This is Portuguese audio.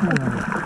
Hum.